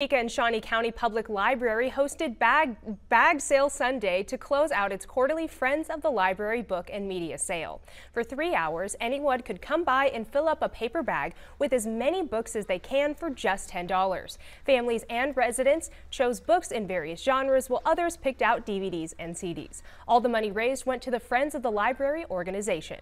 and Shawnee County Public Library hosted Bag, Bag Sale Sunday to close out its quarterly Friends of the Library book and media sale. For three hours, anyone could come by and fill up a paper bag with as many books as they can for just $10. Families and residents chose books in various genres while others picked out DVDs and CDs. All the money raised went to the Friends of the Library organization.